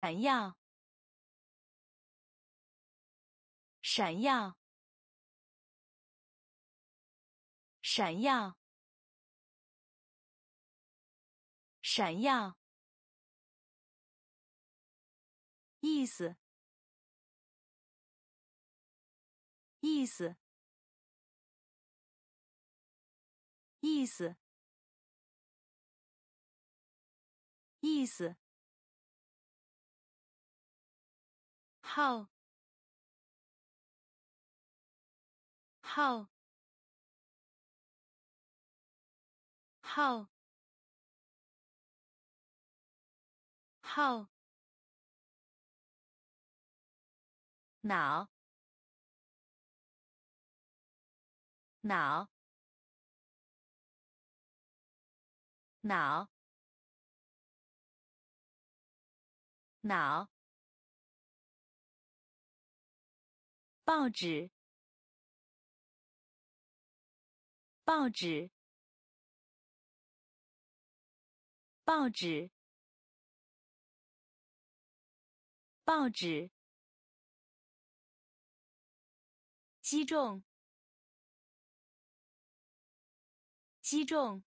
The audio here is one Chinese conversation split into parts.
闪耀，闪耀，闪耀，闪耀。意思，意思，意思，意思。号，号，号，号。脑，脑，脑，脑。报纸，报纸，报纸，报纸。击中，击中，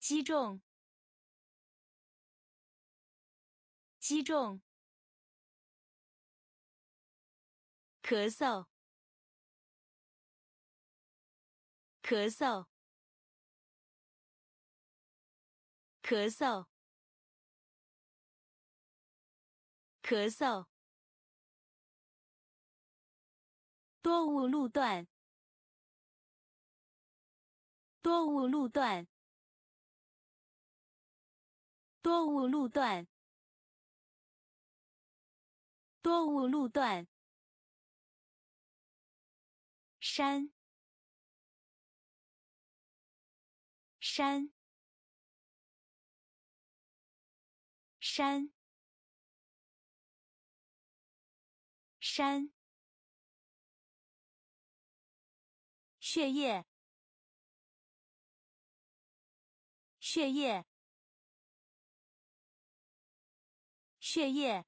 击中，击中。咳嗽，咳嗽，咳嗽，咳嗽。多雾路段，多雾路段，多雾路段，多雾路段。山，山，山，山。血液，血液，血液，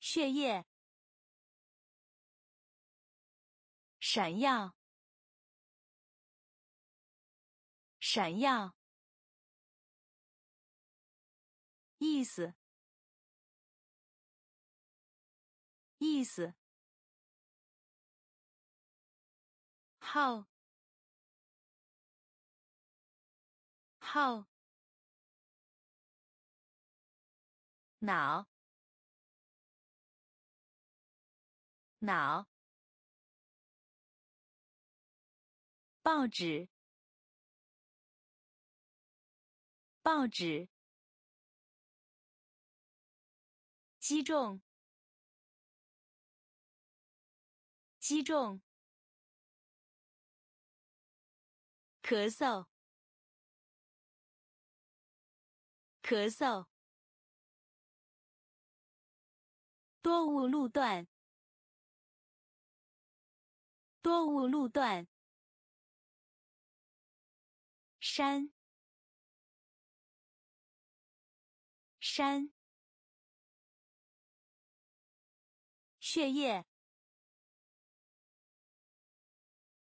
血液。闪耀，闪耀。意思，意思。号，号。脑，脑。报纸，报纸。击中，击中。咳嗽，咳嗽。多雾路段，多雾路段。山，山。血液，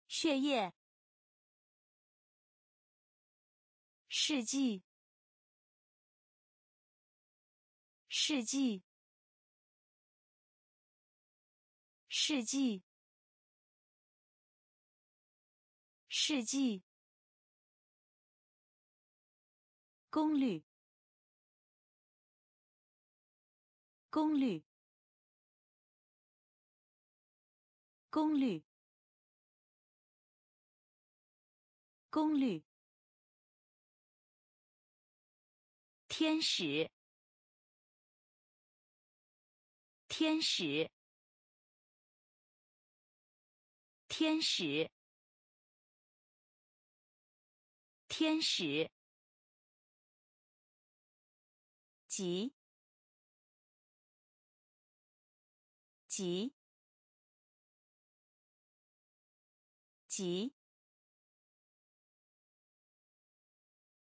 血液。世纪，世纪，世纪，世纪。功率，功率，功率，功率。天使，天使，天使，天使。急，急，急，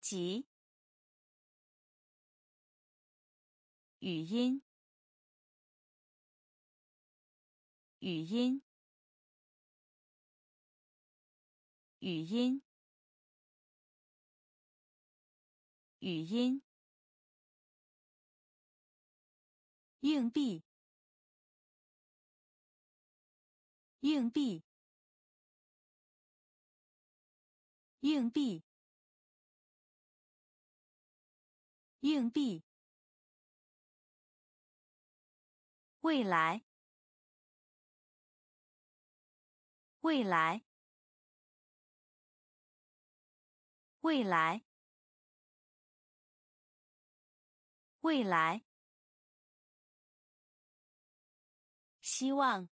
及语音。语音。语音。语音。硬币。硬币。硬币。硬币。未来。未来。未来。未来。希望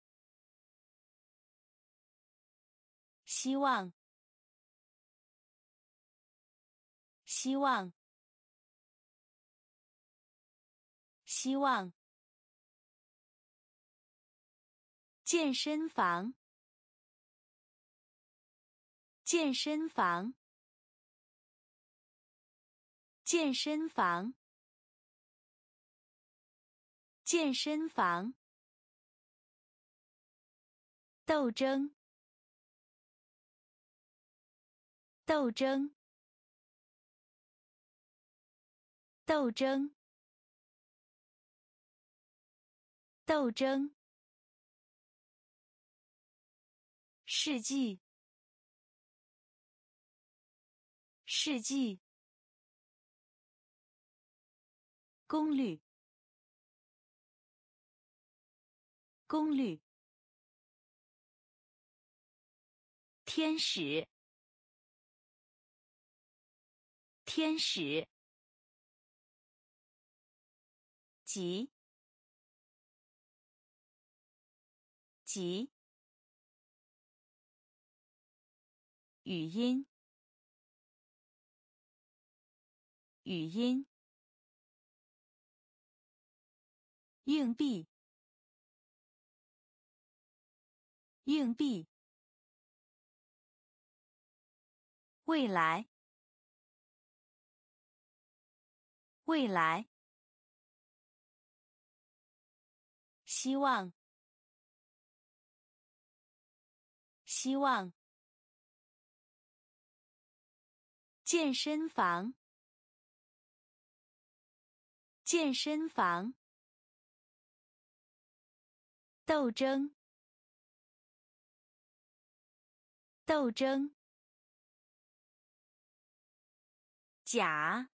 希望希望希望健身房，健身房，健身房，健身房。斗争，斗争，斗争，斗争。世纪，世纪，功率，功率，天使，天使，急，急。语音，语音，硬币，硬币，未来，未来，希望，希望。健身房，健身房。斗争，斗争。甲，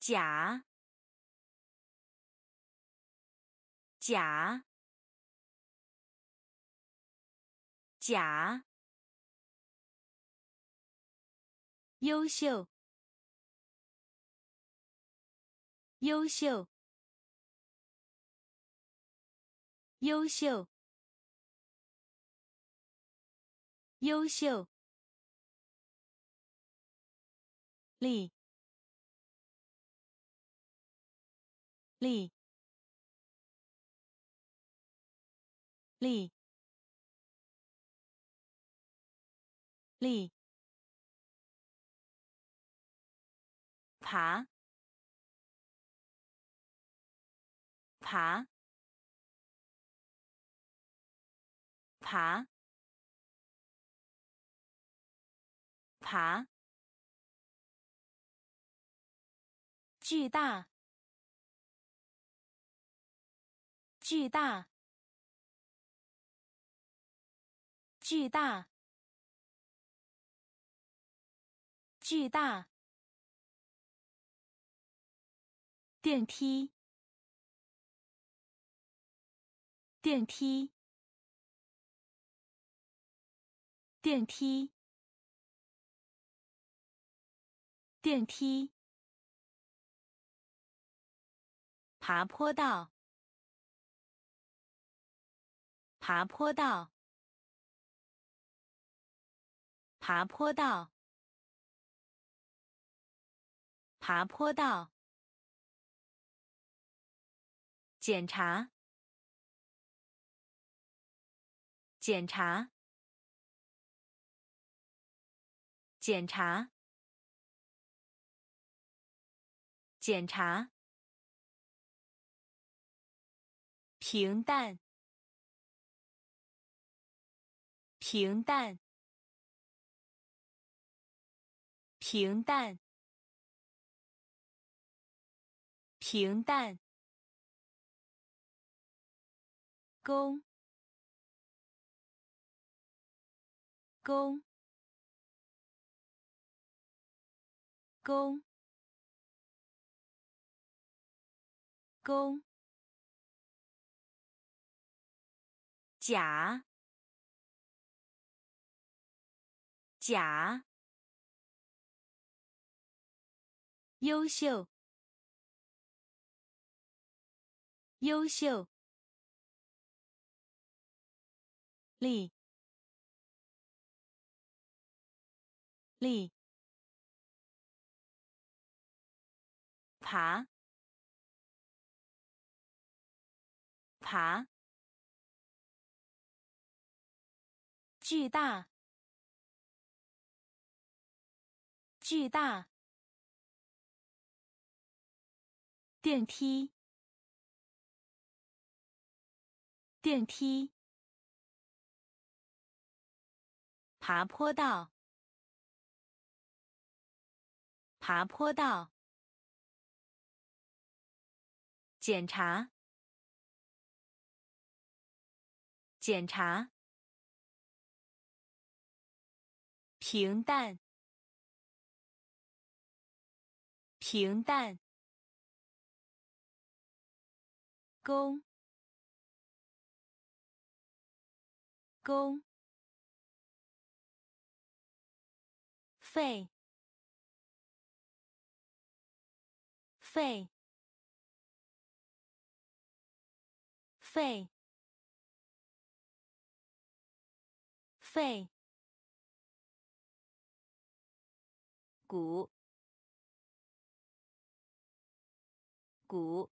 甲，甲，甲。优秀，优秀，优秀，优秀，力，力，力，力。爬，爬，爬，爬，巨大，巨大，巨大，巨大。电梯，电梯，电梯，电梯，爬坡道，爬坡道，爬坡道，爬坡道。检查，检查，检查，检查，平淡，平淡，平淡，平淡。公，公，公，公，甲，甲，优秀，优秀。力，力，爬，爬，巨大，巨大，电梯，电梯。爬坡道，爬坡道。检查，检查。平淡，平淡。公，公。肺，肺，肺，肺，鼓，鼓，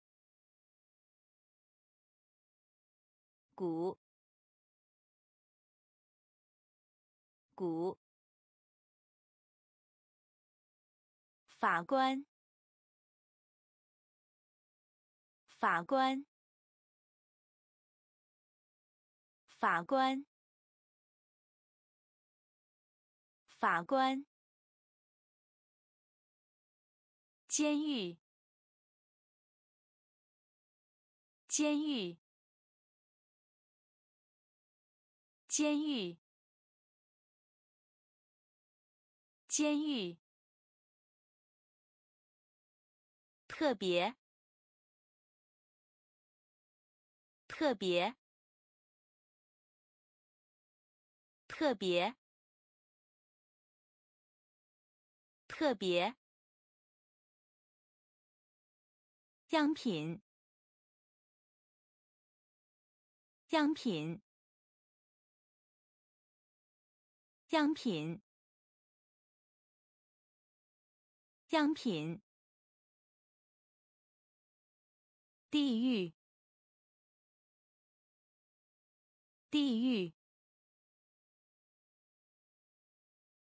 鼓，鼓。法官，法官，法官，法官。监狱，监狱，监狱，监狱。特别，特别，特别，特别。样品，样品，样品，样品。地狱，地狱，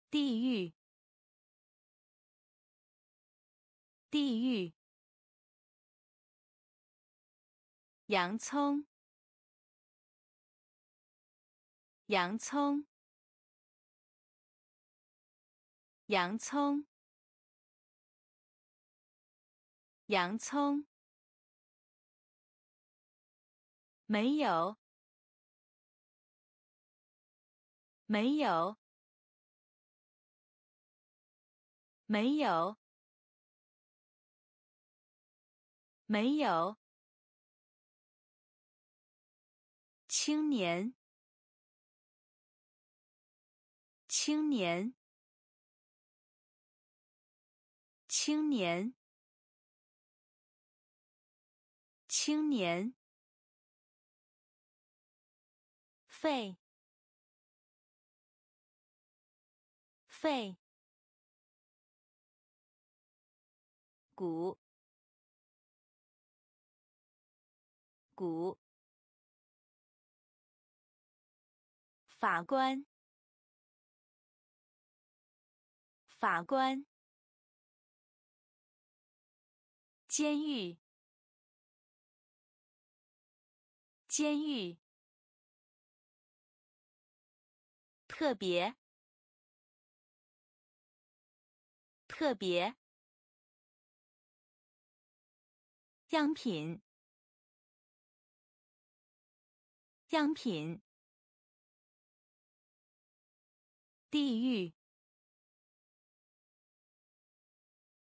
地狱，地狱。洋葱，洋葱，洋葱，洋葱。没有，没有，没有，没有。青年，青年，青年，青年。肺，肺，骨，骨，法官，法官，监狱，监狱，特别，特别，样品，样品。地狱，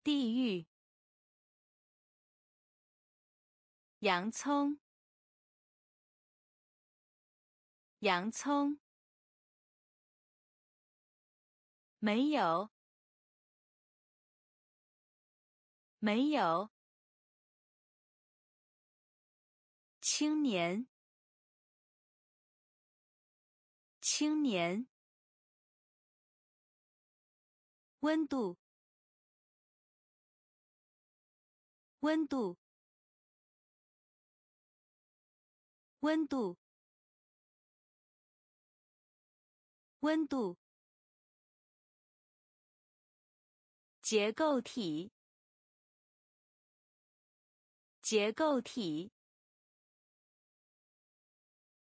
地狱。洋葱，洋葱。没有，没有。青年，青年。温度，温度，温度，温度。结构体，结构体，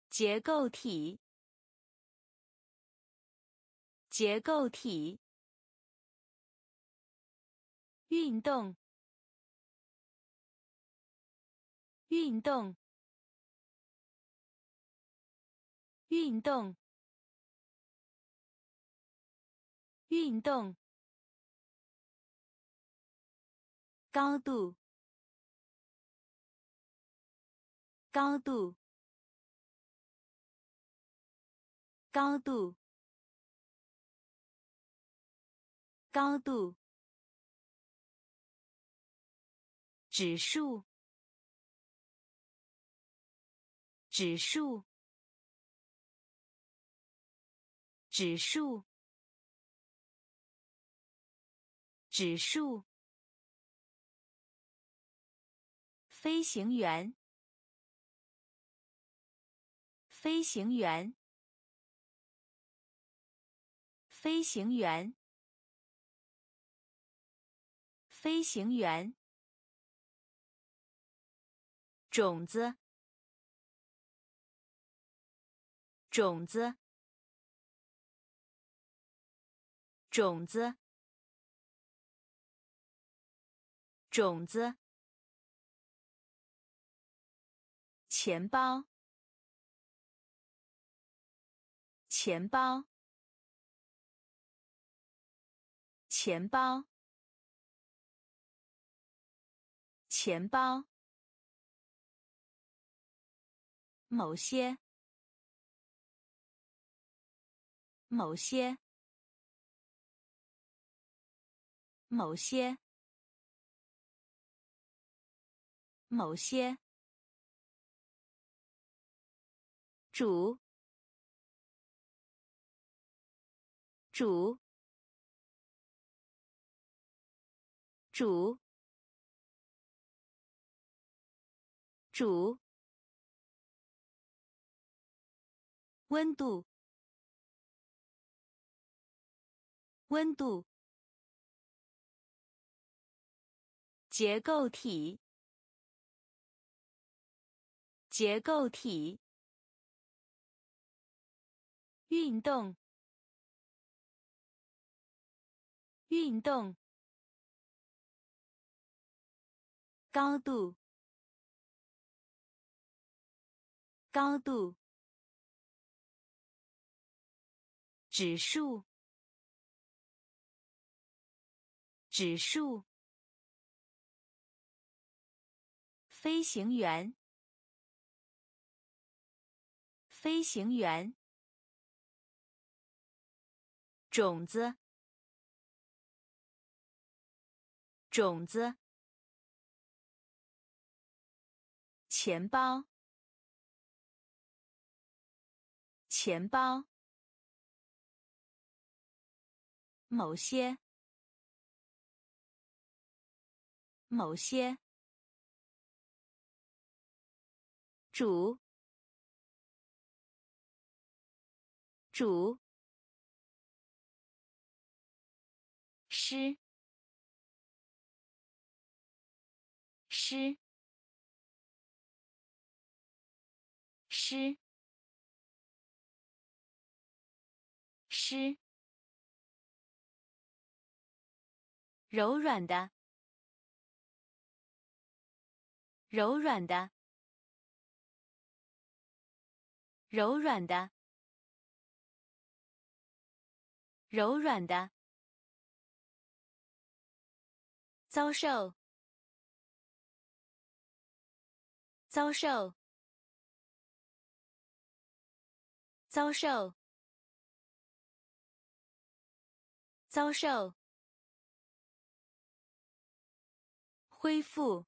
结构体，结构体。运动，运动，运动，运动。高度，高度，高度，高度。指数，指数，指数，指数。飞行员，飞行员，飞行员，飞行员。种子，种子，种子，种子。钱包，钱包，钱包，钱包。某些，某些，某些，某些，主，主，主，主。温度，温度。结构体，结构体。运动，运动。高度，高度。指数，指数。飞行员，飞行员。种子，种子。钱包，钱包。某些，某些，主，主，诗诗诗诗。柔软的，柔软的，柔软的，柔软的，遭受，遭受，遭受，遭受。恢复，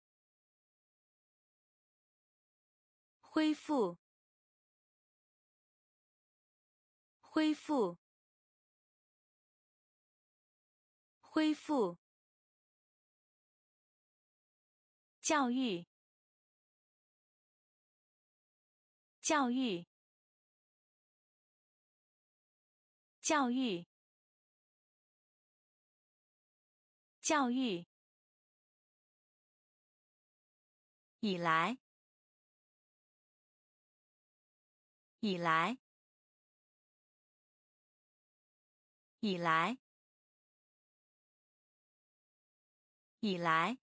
恢复，恢复，恢复。教育，教育，教育，教育。以来，以来，以来，以来，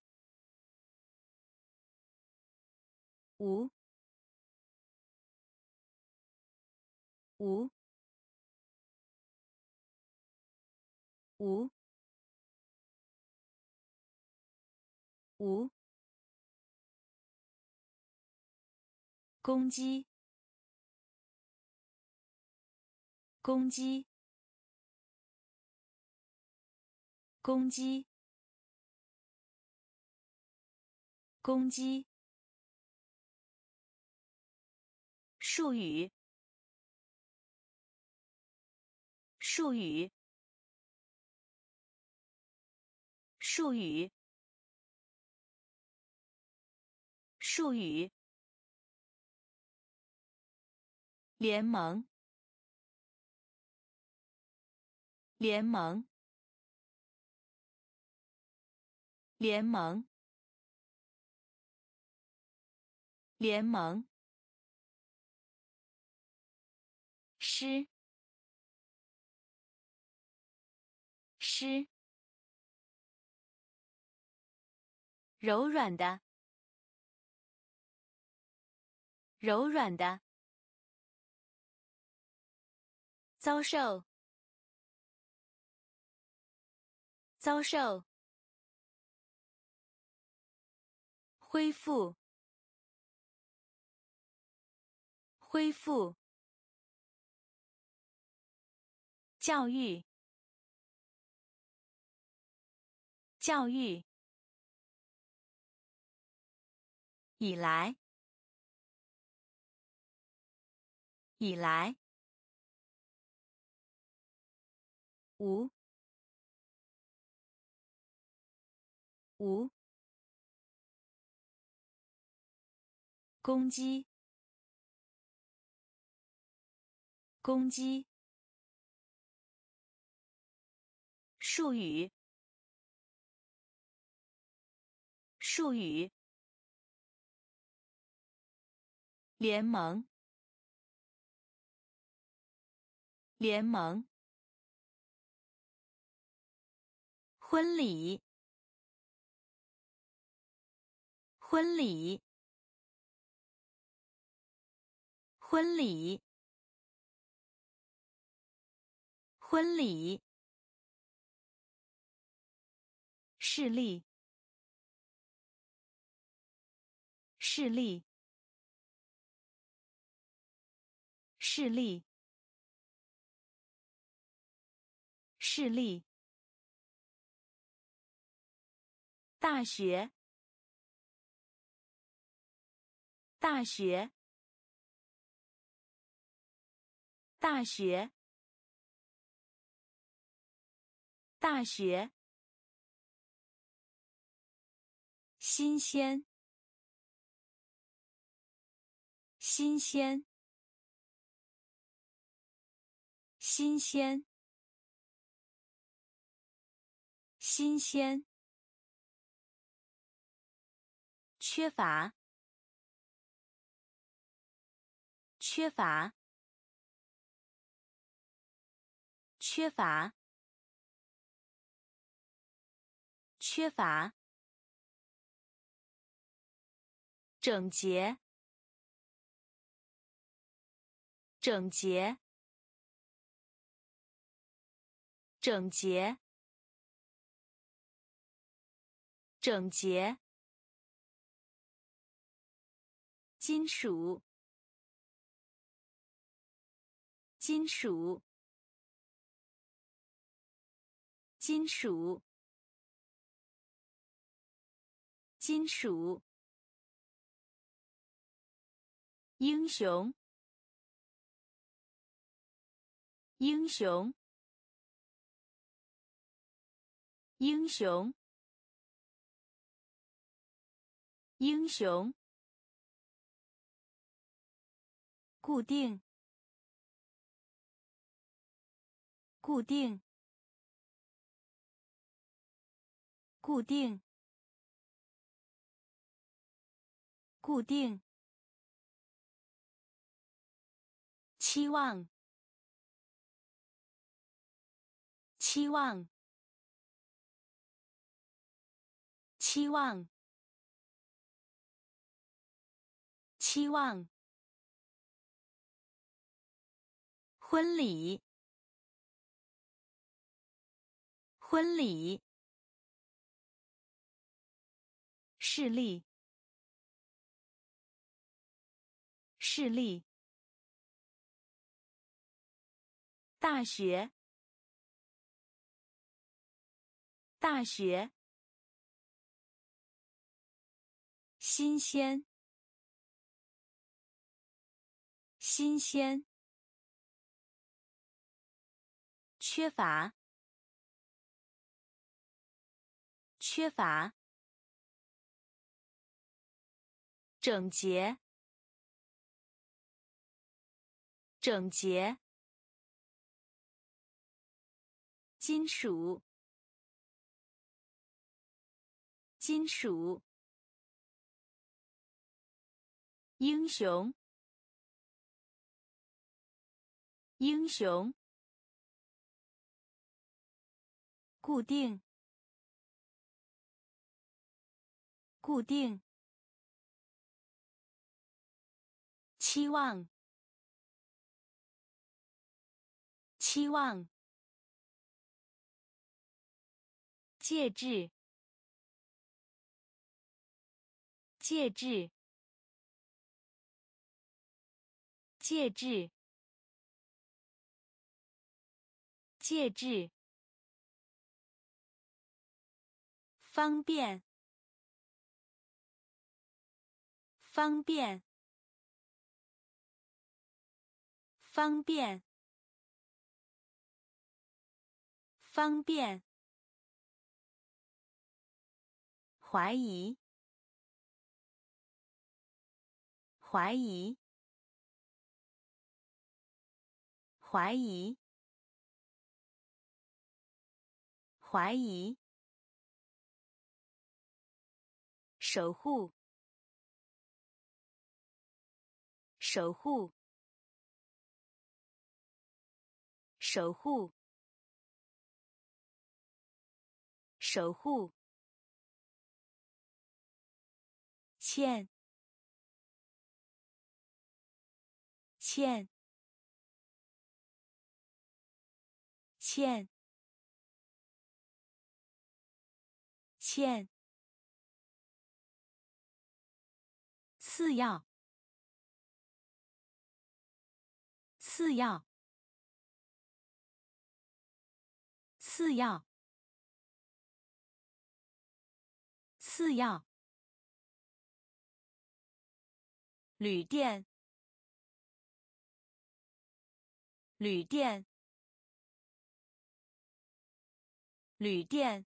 无，无，无，无。攻击！攻击！攻击！攻击！术语！术语！术语！术语！联盟，联盟，联盟，联盟。诗，诗，柔软的，柔软的。遭受，遭受，恢复，恢复，教育，教育，以来，以来。无，无，攻击，攻击，术语，术语，联盟，联盟。婚礼，婚礼，婚礼，婚礼。视力，视力，视力，视力。大学，大学，大学，大学。新鲜，新鲜，新鲜，新鲜，缺乏，缺乏，缺乏，缺乏，整洁，整洁，整洁。整洁，金属，金属，金属，金属，英雄，英雄，英雄。英雄，固定，固定，固定，固定，期望，期望，期望。期望。婚礼，婚礼视力，视力大学，大学新鲜。新鲜，缺乏，缺乏，整洁，整洁，金属，金属，英雄。英雄，固定，固定，期望，期望，介质，介质，介质。介质，方便，方便，方便，方便，怀疑，怀疑，怀疑。怀疑，守护，守护，守护，守护，欠，欠，欠。欠，次要，次要，次要，次要，旅店，旅店，旅店。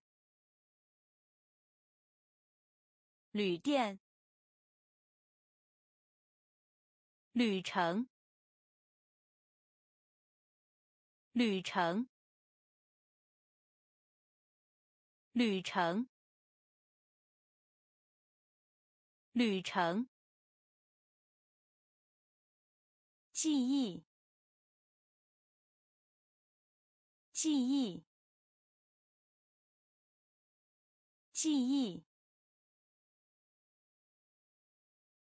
旅店，旅程，旅程，旅程，旅程，记忆，记忆，记忆，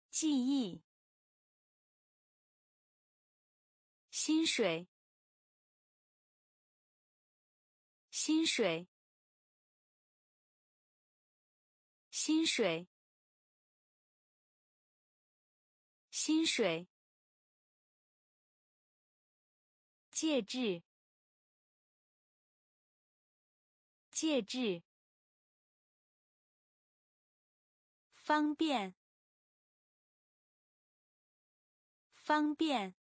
记忆，薪水，薪水。薪水，薪水，介质，介质，方便，方便，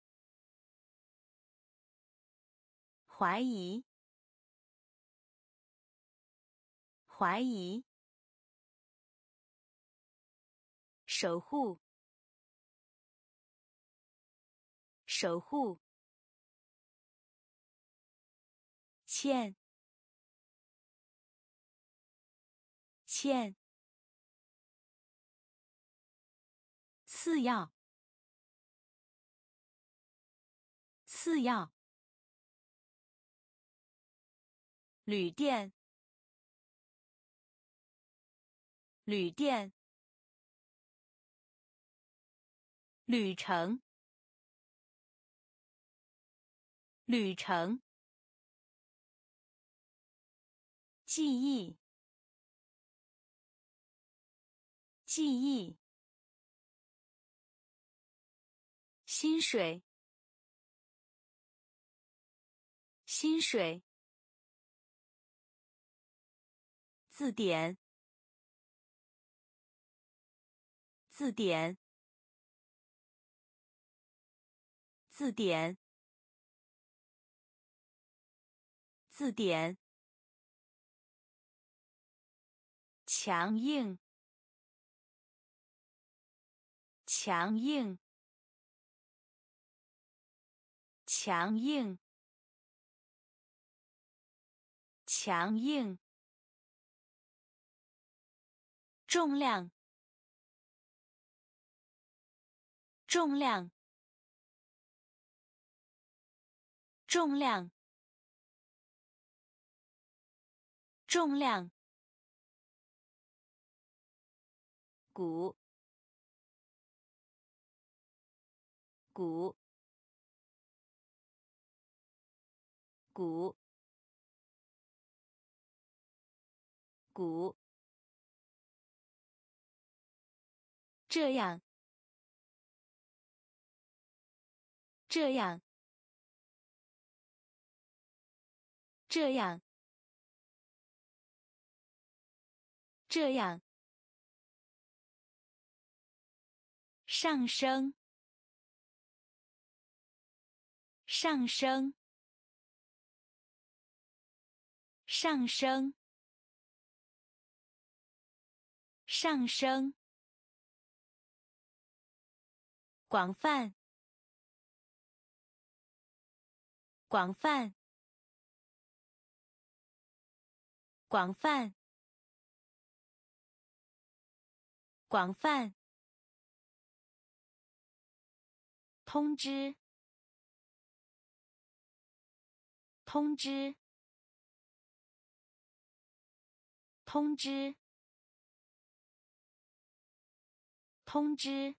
怀疑，怀疑。守护，守护，欠，欠，次要，次要，旅店，旅店。旅程，旅程，记忆，记忆，薪水，薪水，字典，字典。字典，字典，强硬，强硬，强硬，强硬，重量，重量。重量，重量，鼓，鼓，鼓，鼓，这样，这样。这样，这样，上升，上升，上升，上升，广泛，广泛。广泛，广泛。通知，通知，通知，通知。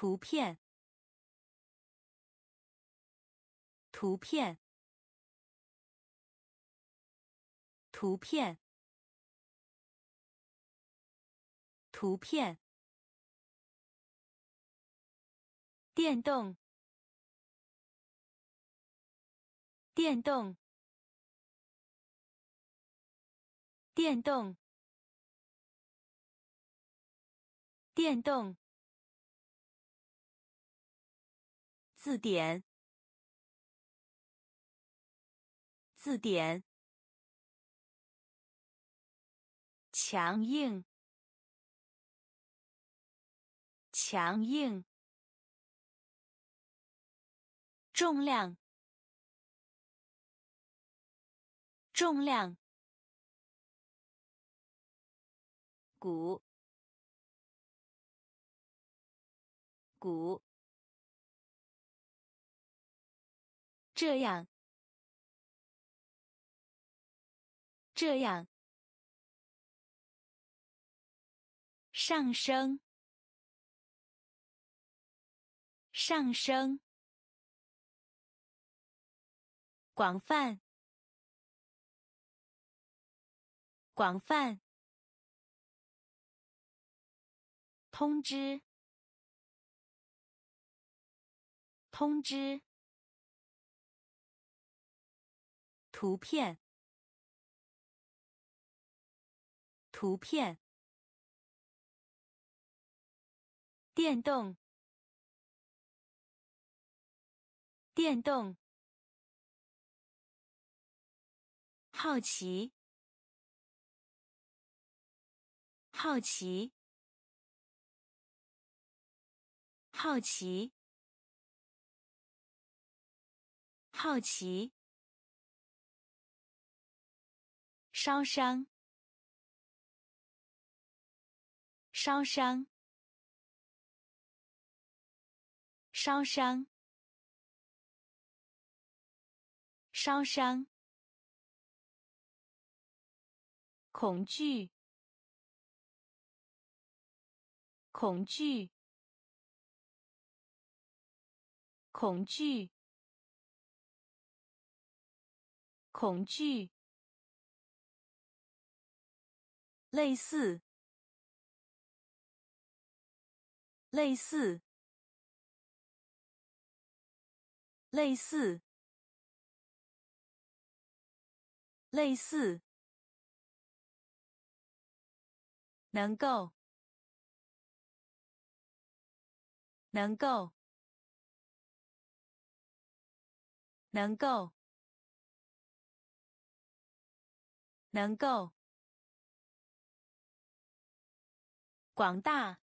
图片，图片。图片，图片，电动，电动，电动，电动，字典，字典。强硬，强硬，重量，重量，鼓，鼓，这样，这样，上升，上升，广泛。广泛。通知，通知。图片，图片。电动，电动。好奇。好奇，好奇，好奇，烧伤，烧伤，烧伤，烧伤，恐惧。恐惧，恐惧，恐惧，类似，类似，类似，类似，能够。能够，能够，能够，广大，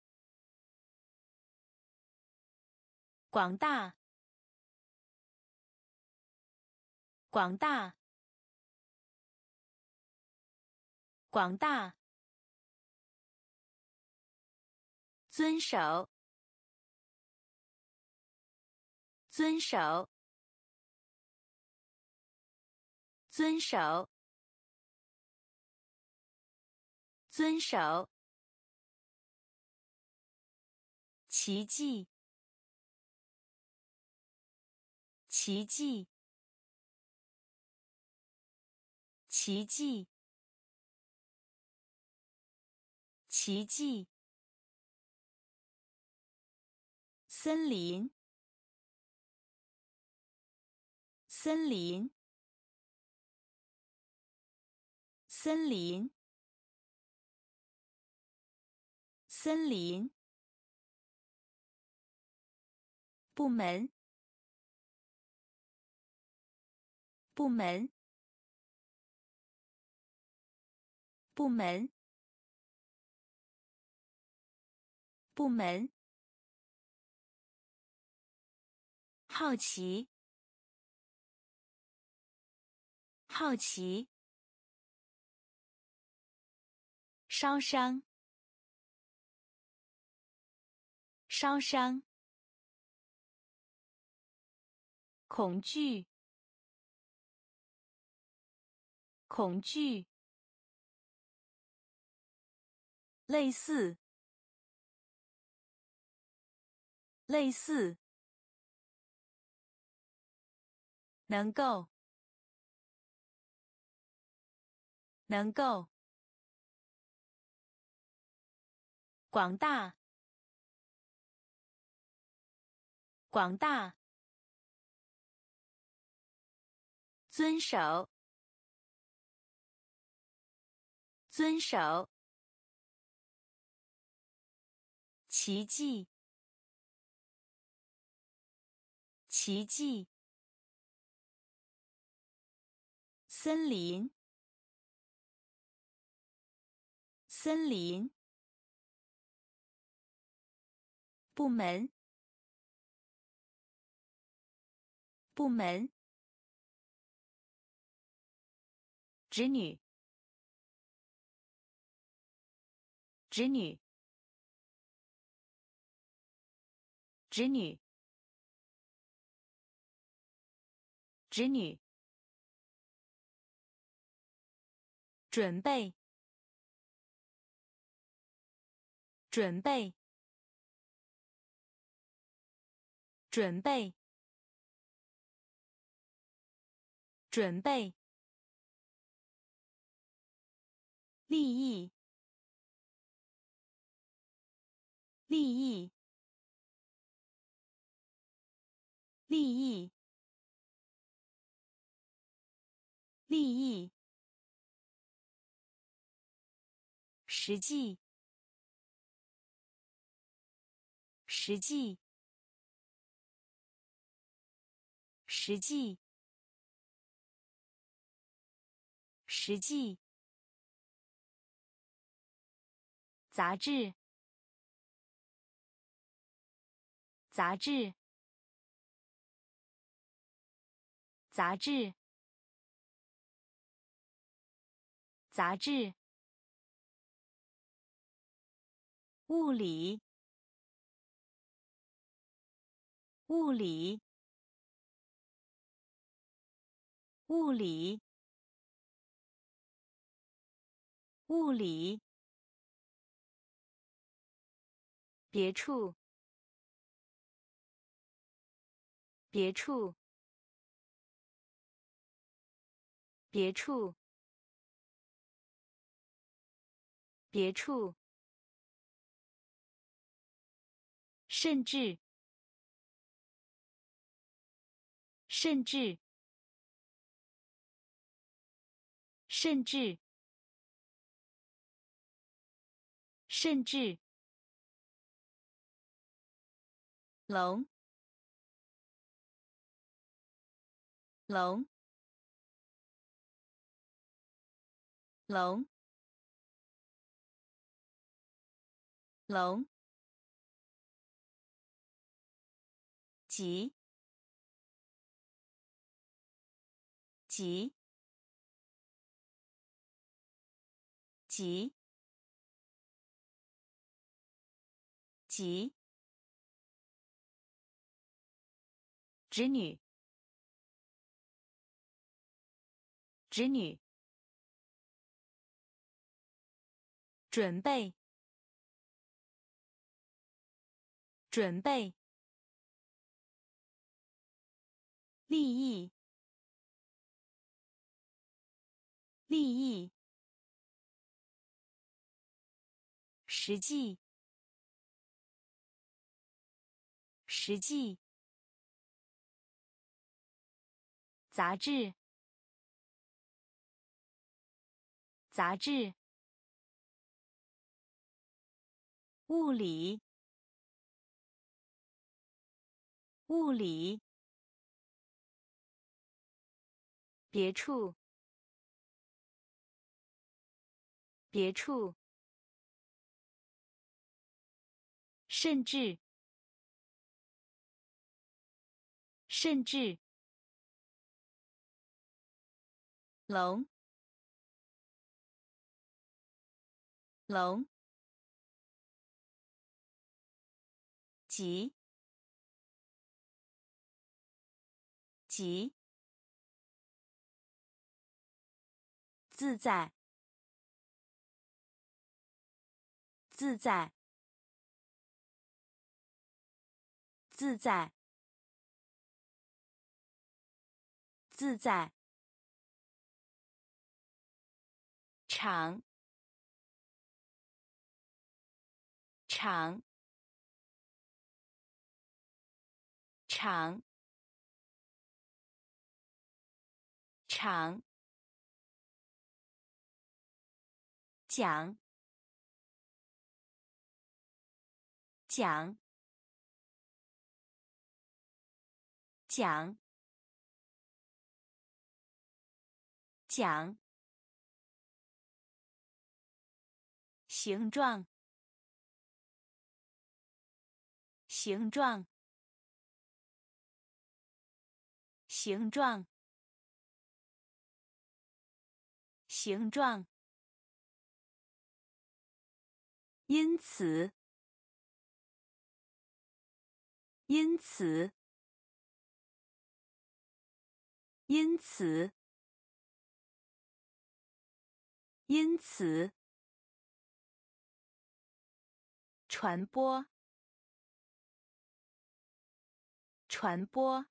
广大，广大，广大，遵守。遵守，遵守，遵守。奇迹，奇迹，奇迹，奇迹。森林。森林，森林，森林。部门，部门，部门，部门。好奇。好奇，烧伤，烧伤，恐惧，恐惧，类似，类似，能够。能够，广大，广大，遵守，遵守，奇迹，奇迹，森林。森林，部门，部门，侄女，侄女，侄女，侄女。准备，准备，准备，准备。利益，利益，利益，利益。实际，实际，实际，实际。杂志，杂志，杂志，杂志。物理，物理，物理，物理。别处，别处，别处，别处。甚至，甚至，甚至，甚至。龙，龙，龙，龙。急，急，急，急。侄女，侄女。准备，准备。利益，利益。实际，实际。杂志，杂志。物理，物理。别处，别处，甚至，甚至，龙，龙，吉，吉。自在，自在，自在，自在。长，长，长，长。讲，讲，讲，讲。形状，形状，形状，形状，因此，因此，因此，因此，传播，传播，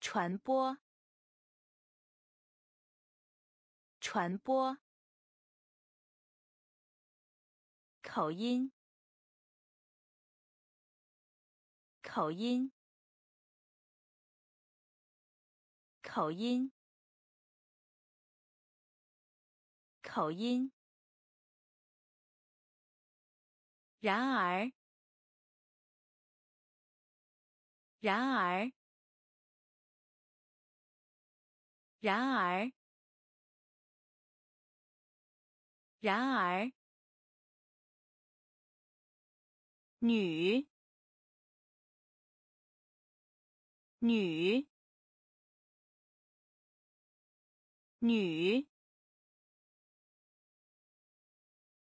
传播。传播，口音，口音，口音，口音。然而，然而，然而。然而，女，女，女，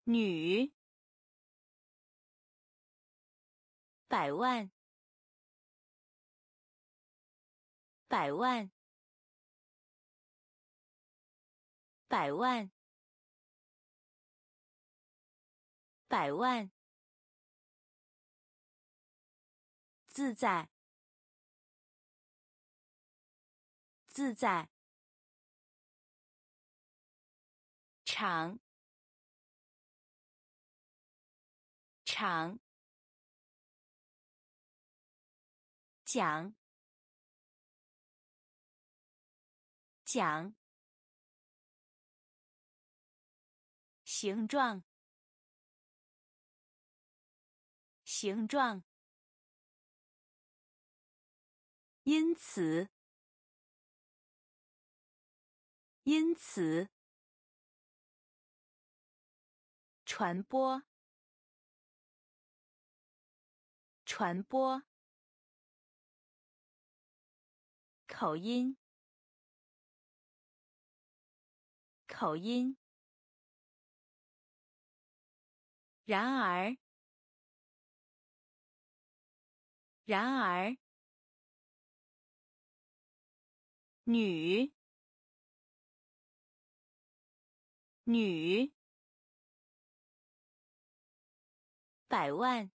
女，百万，百万，百万。百万，自在，自在，长，长，讲，讲，形状。形状，因此，因此，传播，传播，口音，口音，然而。然而，女，女，百万，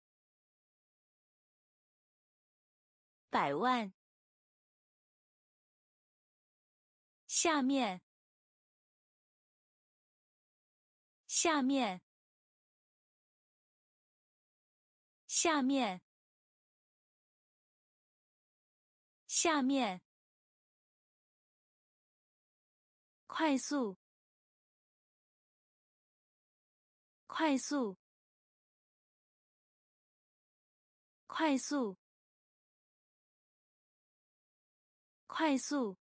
百万，下面，下面，下面。下面，快速，快速，快速，快速，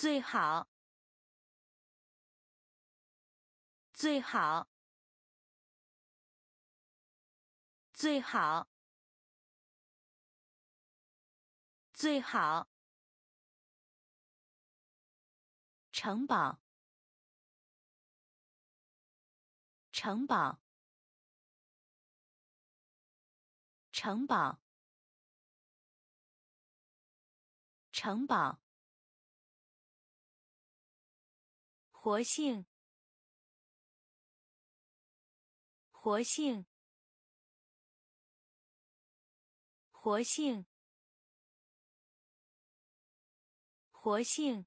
最好，最好，最好。最好，城堡，城堡，城堡，城堡，活性，活性，活性。活性，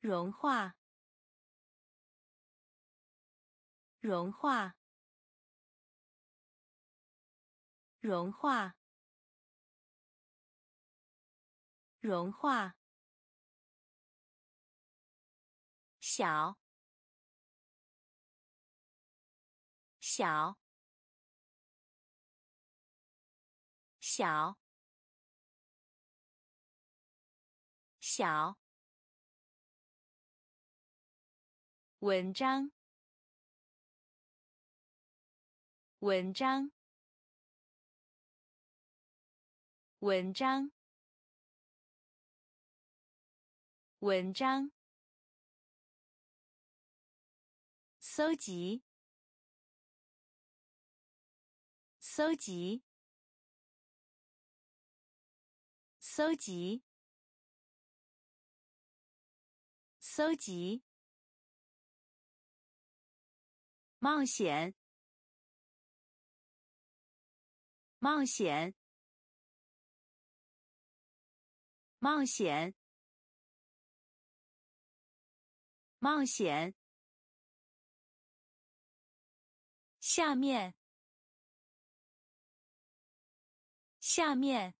融化，融化，融化，融化，小，小，小。小文章，文章，文章，文章，搜集，搜集，搜集，搜集，冒险，冒险。冒险，冒险。下面，下面。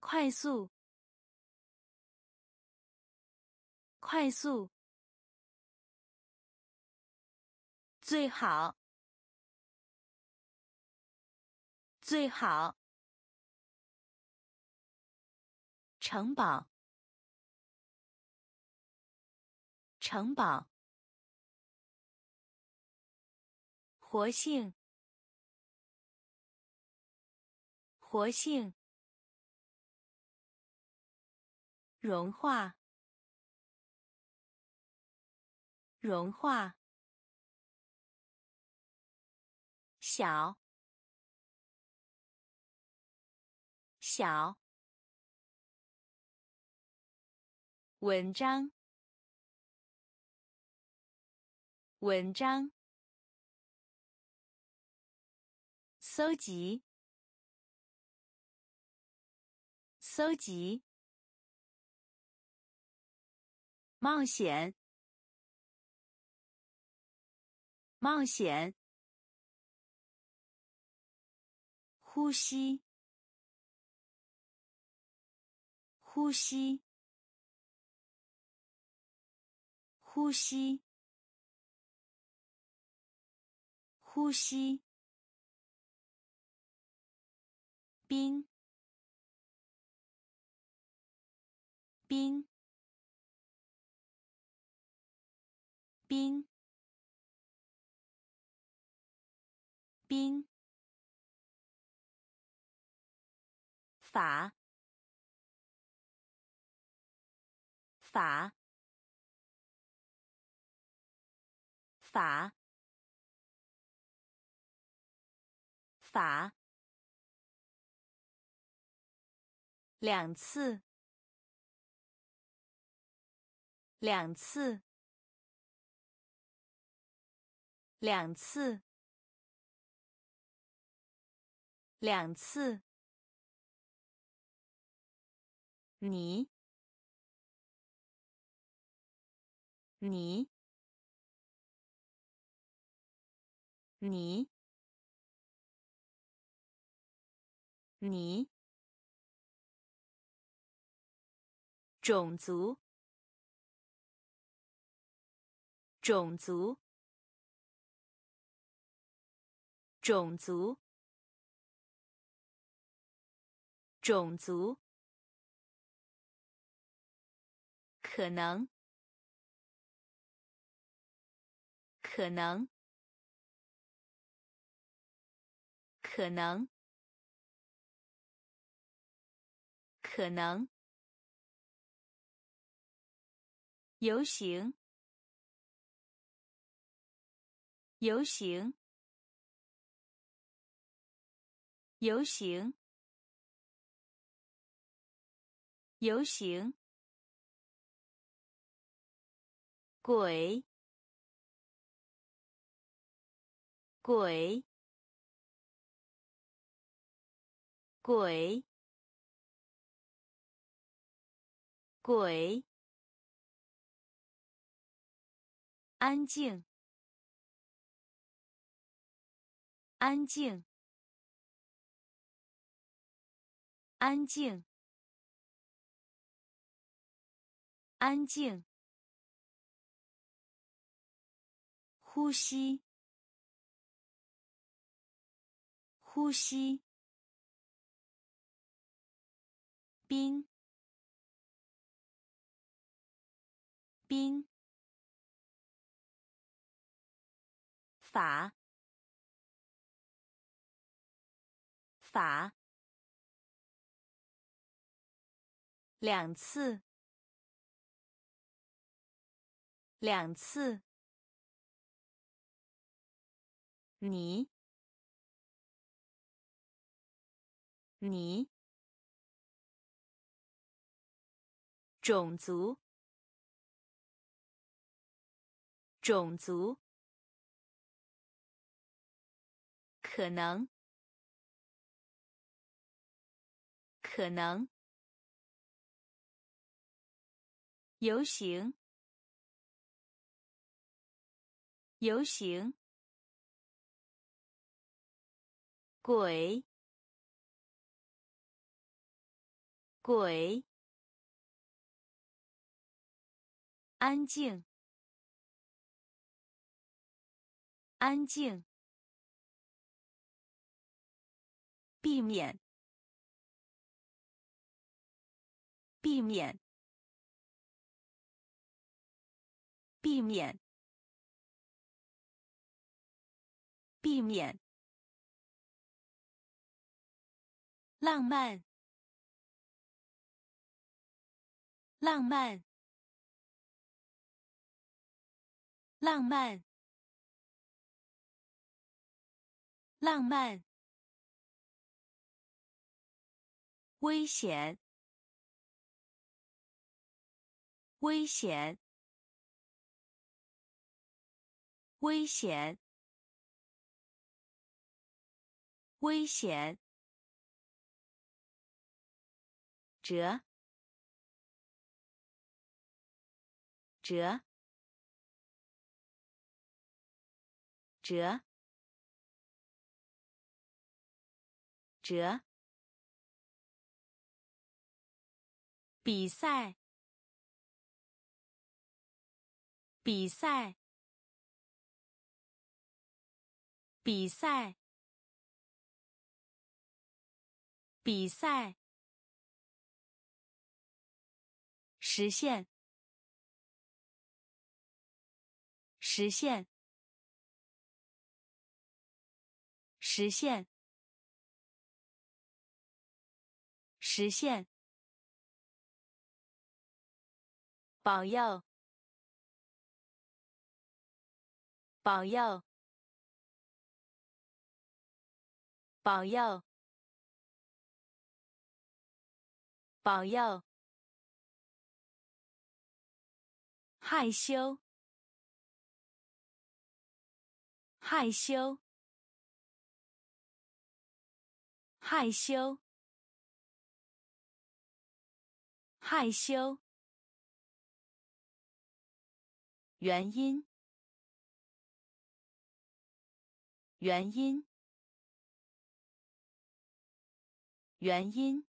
快速，快速。最好，最好。城堡，城堡，活性，活性，融化，融化，小，小。文章，文章，搜集，搜集，冒险，冒险，呼吸，呼吸。呼吸，呼吸。冰，冰，冰，冰。法，法。法，法，两次，两次，两次，两次，你，你。你，你，种族，种族，种族，种族，可能，可能。可能，可能，游行，游行，游行，游行，鬼，鬼。鬼，鬼，安静，安静，安静，安静，呼吸，呼吸。冰，冰，法，法，两次，两次，你，你，种族，种族。可能，可能，游行，游行，鬼，鬼，安静，安静。避免，避免，避免，避免。浪漫，浪漫，浪漫，浪漫。危险！危险！危险！危险！折！折！折！折！比赛，比赛，比赛，比赛，实现，实现，实现，实现。保佑，保佑，保佑，保佑。害羞，害羞，害羞，害羞。原因，原因，原因，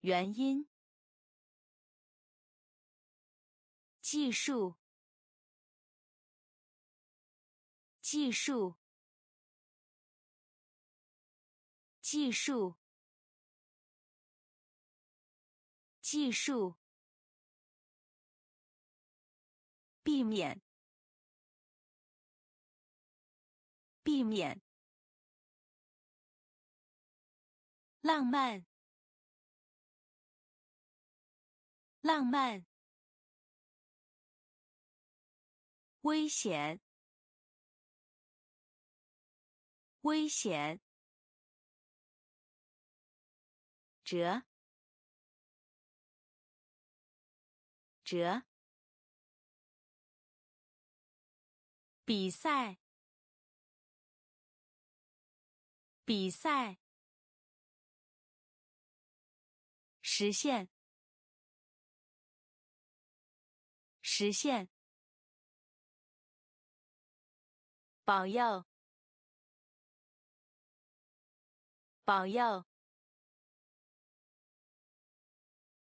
原因。技术，技术，技术，技术。避免，避免。浪漫，浪漫。危险，危险。折，折。比赛，比赛，实现，实现，保佑，保佑，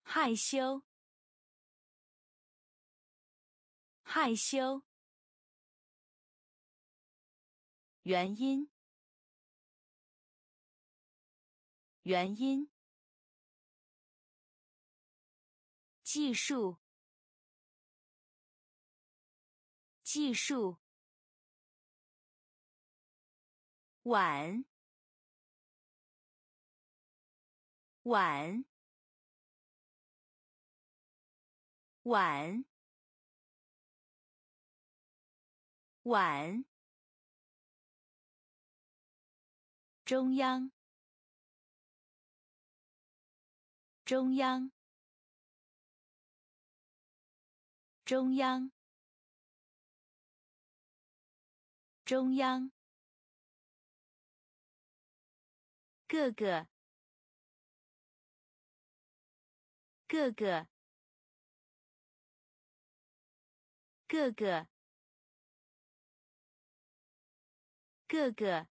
害羞，害羞。原因，原因。技术，技术。晚，晚，晚，晚。中央，中央，中央，中央。各个，各个，各个，各个。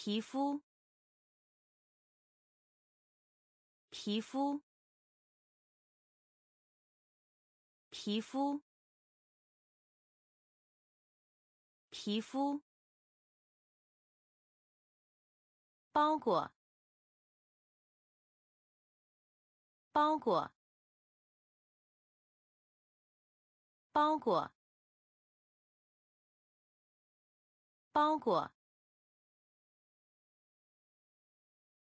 皮肤，皮肤，皮肤，皮肤。包裹，包裹，包裹，包裹。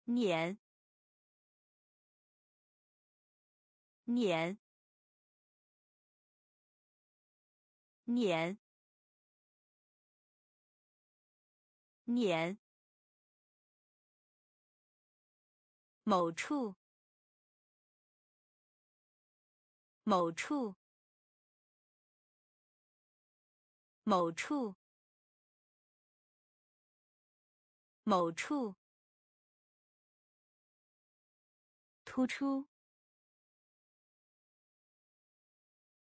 年，年，年，年。某处，某处，某处，某处。突出，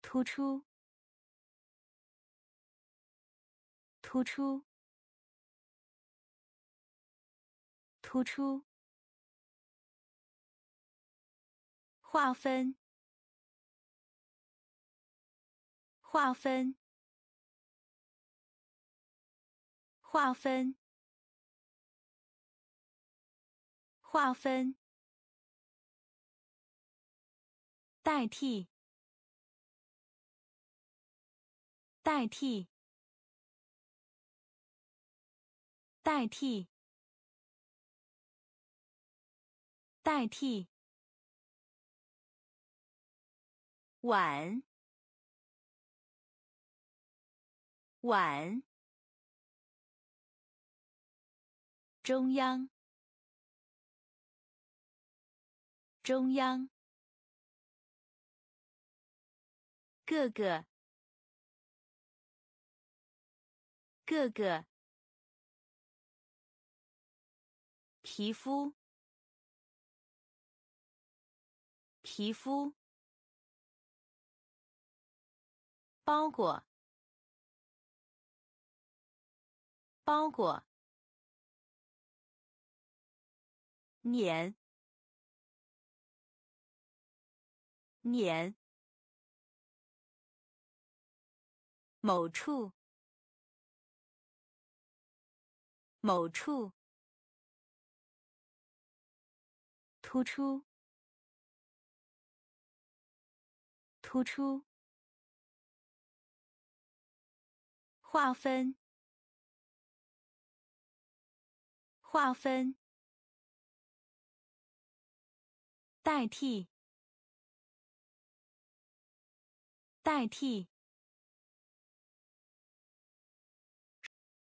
突出，突出，突出。划分，划分，划分，划分。代替，代替，代替，代替。碗，碗。中央，中央。各个，各个。皮肤，皮肤。包裹，包裹。年，年。某处，某处。突出，突出。划分，划分。代替，代替。